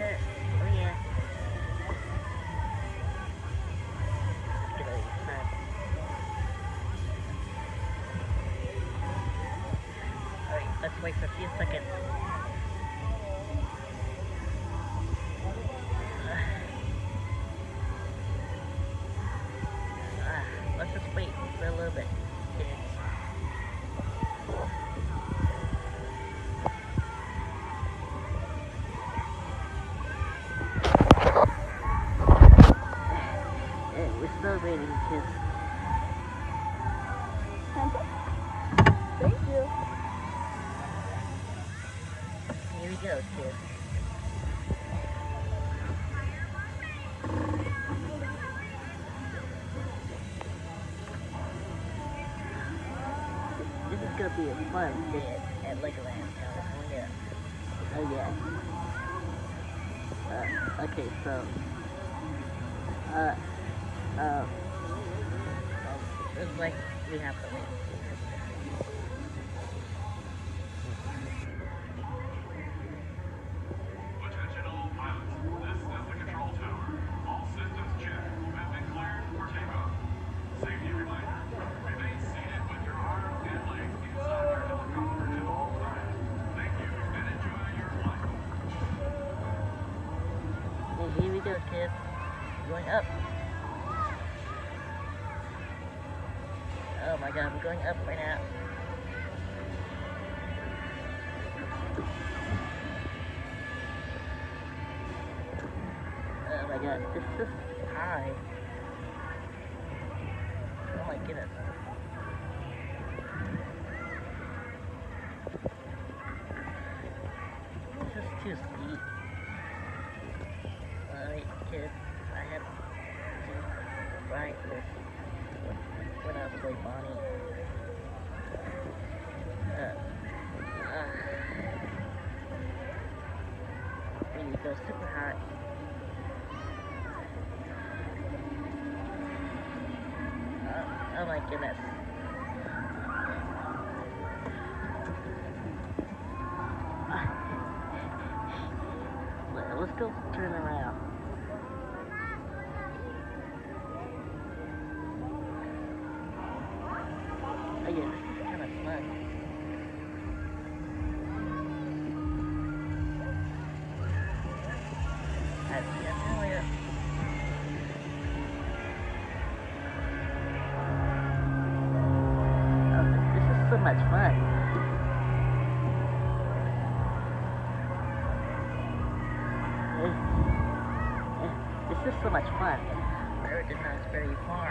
out of here. Alright, let's wait for a few seconds. Ah, let's just wait for a little bit. Thank you. Here we go, kids. This is gonna be a fun day at Legoland, California. Oh yeah. Uh, okay, so, uh, uh, it's like we have to wait. Attention all pilots. This is the control tower. All systems check. You have been cleared for takeoff. Safety reminder. Remain seated with your arms and legs inside your helicopter at all times. Thank you and enjoy your flight. And here we go, kids. Going up. Oh my god, we're going up right now. Oh my god, this is high. Oh my goodness. This is. Alright, kids, I have to write this when I play Bonnie. Uh, uh, need to super high. Uh, oh my goodness. Let- Let's go turn around. This is kind of fun. I can't tell you. This is so much fun. This is so much fun. Did not very far.